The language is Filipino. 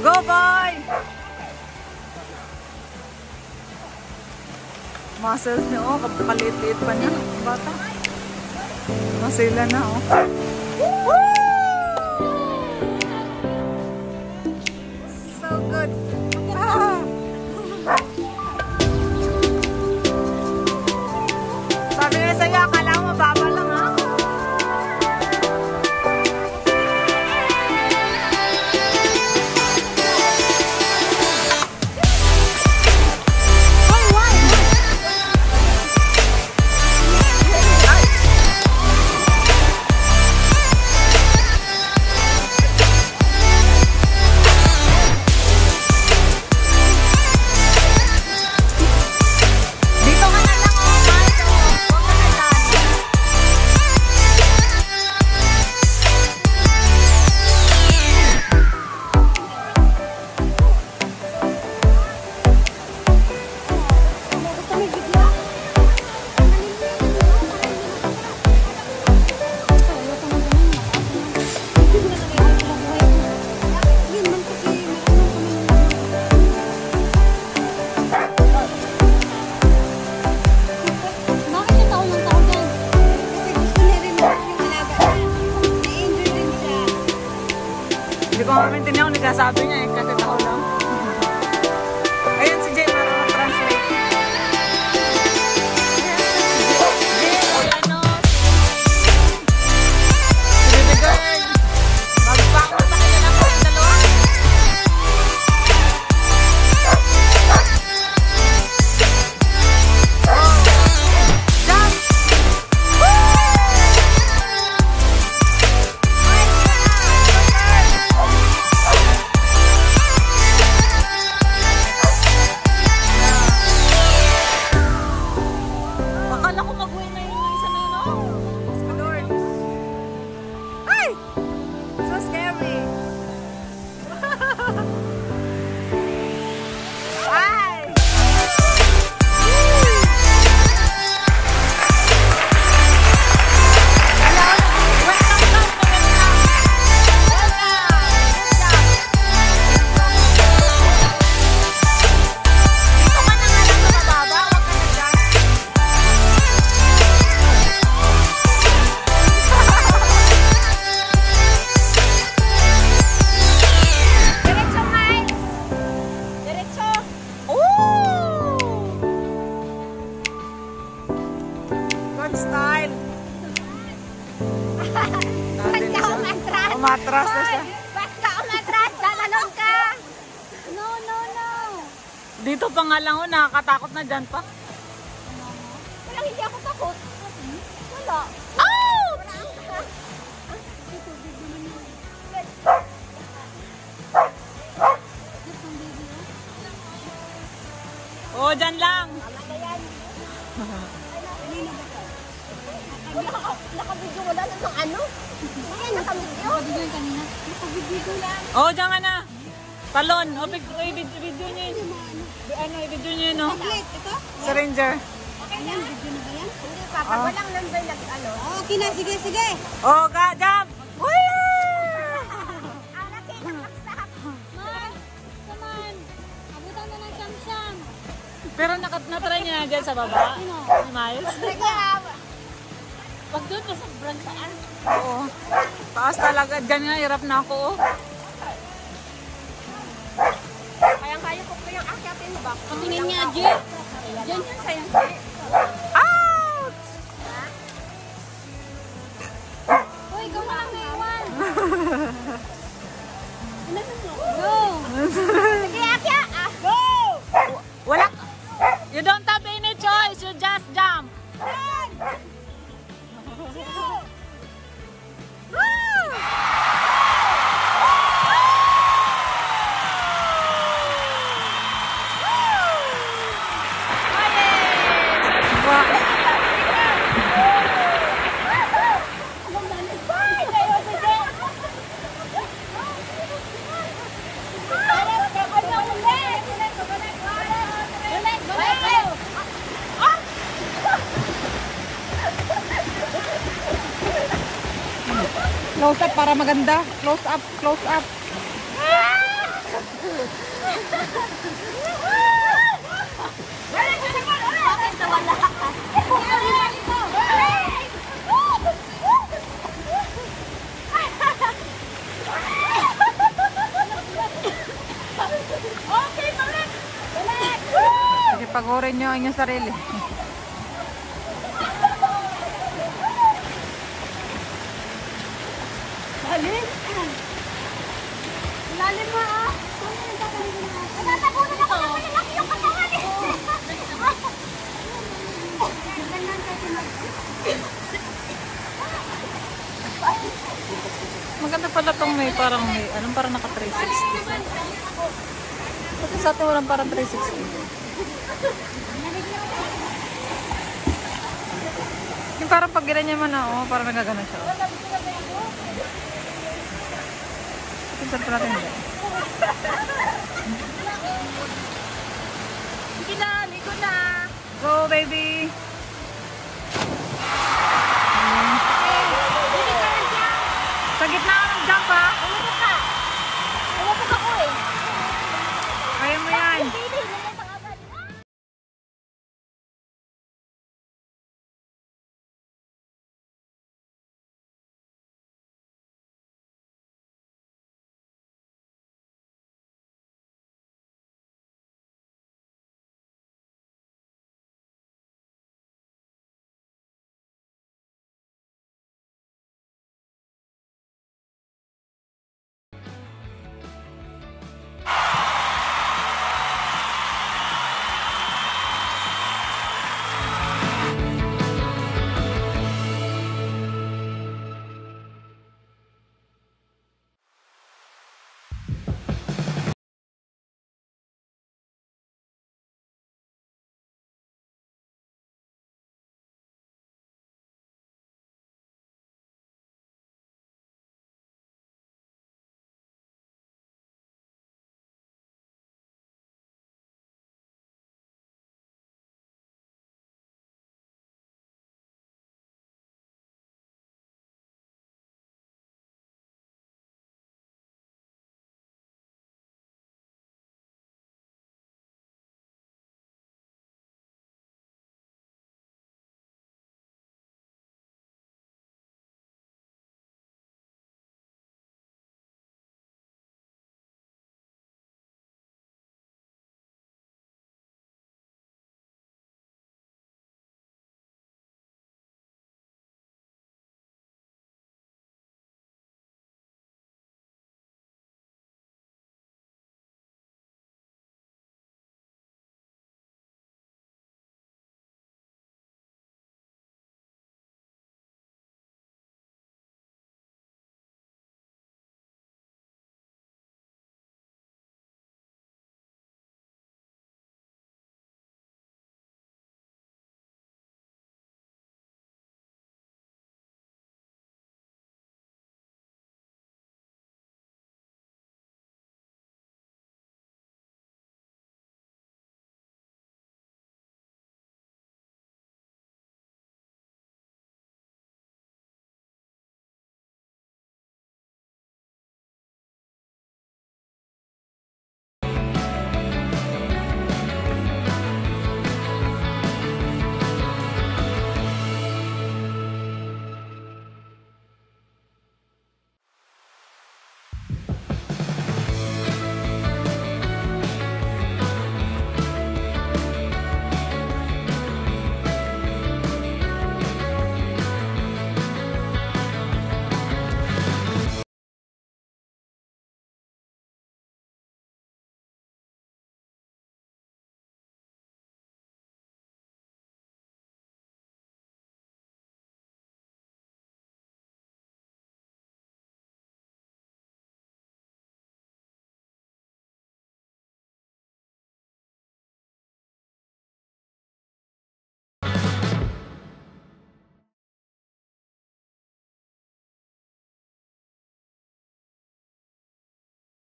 Go, boy! Muscles niya, oh. Kapalit-liit pa niya. Bata. Masila na, oh. Woo! sabi niya eh. Na dyan pa. Walang hindi ako takot. Wala. Oh! Oh, dyan lang. Nakabidyo wala na ng ano? Ayan, nakabidyo. Nakabidyo yung kanina. Nakabidyo lang. Oh, dyan ka na. Talon. Oh, big, oh, i-video video niyo yun. Ano, i-video niyo yun, no? Tablet, ito? Sa Ranger. Ayan, video na ba yan? Hindi pa, pag walang number nag ano. Okay na, sige, sige. Oh! Ah, na ng siyam-siyam. Pero nakat natry niya dyan sa baba. Ni Miles. Pag doon pa sa brand saan? Oo. Taas talaga. Dyan nga, hirap na ako. Oh. Akyatin ba? Patingin niya, G. Close up para maganda. Close up, close up. Pagorin nyo ang inyong sarili. Lalim? Lalim mo ah. Natatabunan ako ng malalaki yung katawan eh. Ganyan kasi Maganda pala tong may parang may, anong parang naka 360. Pati sa atin walang parang 360. Yung parang pag ganyan man na, oh, parang nagagana siya. Pinsan pa natin. Sige na, ligo na. Go, baby. Sa gitna ka ng jump, ha?